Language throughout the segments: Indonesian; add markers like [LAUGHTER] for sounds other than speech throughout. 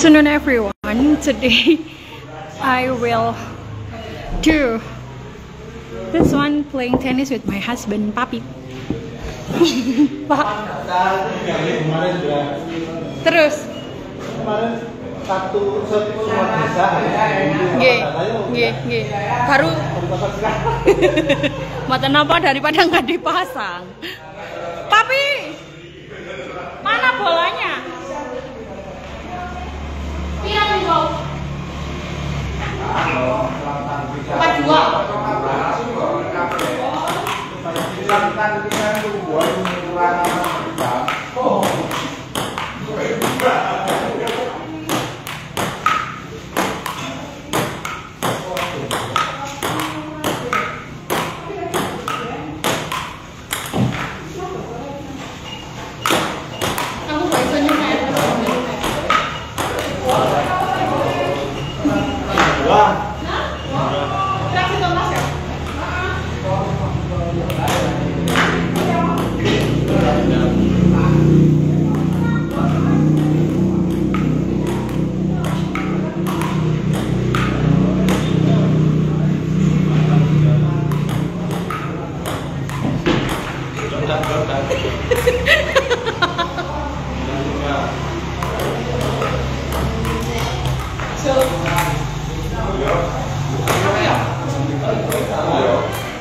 afternoon everyone today [LAUGHS] I will do this one playing tennis with my husband papi. [LAUGHS] Pak. Terus. Satu baru. [LAUGHS] Mata apa daripada nggak dipasang. Papi Kamu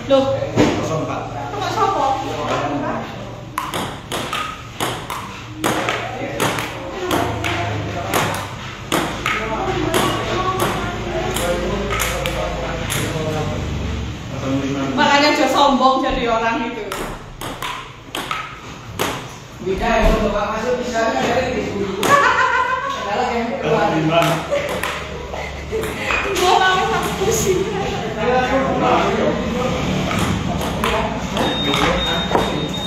được không phải sao có Makanya jasa sombong jadi orang gitu Bisa ya, untuk Pak masuk misalnya dari diskusi. Adalah yang keluar. Gua mau sama pusing.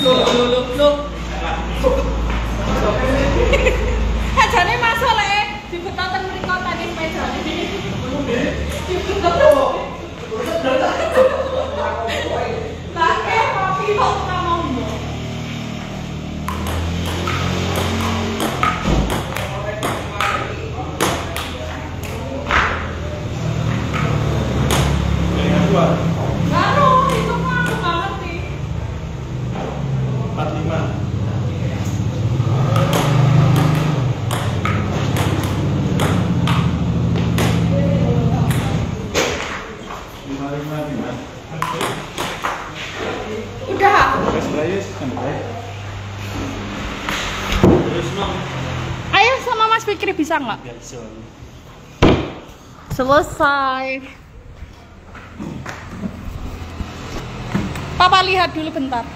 Loh, loh, loh, loh. Ajane masuk lek dibetoten mriko tadi sepedane. Dibetot. Ayo sama Mas Fikri bisa nggak? Selesai. Papa lihat dulu bentar.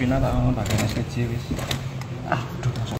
Bina tak mau pakai SKJ wis